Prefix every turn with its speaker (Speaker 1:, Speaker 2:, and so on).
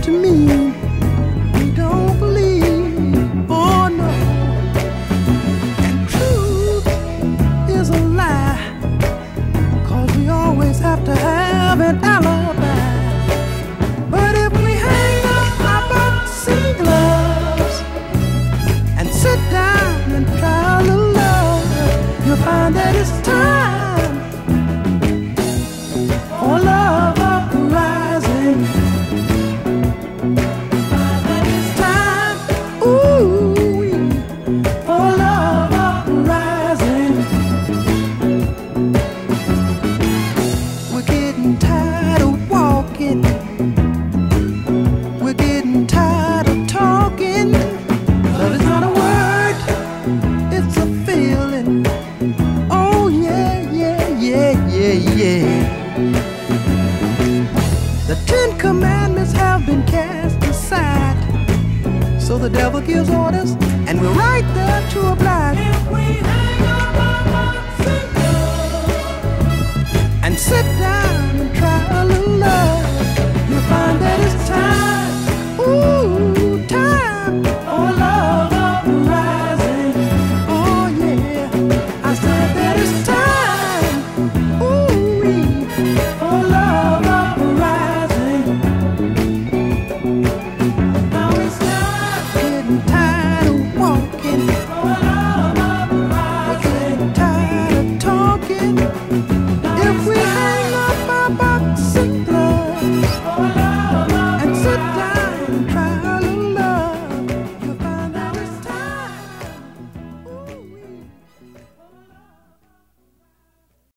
Speaker 1: to me. we don't believe, oh no. And truth is a lie, cause we always have to have an alibi. But if we hang up our boxing gloves and sit down and try to love, you'll find that it's time The Ten Commandments have been cast aside. So the devil gives orders, and we're right there to oblige. If we hang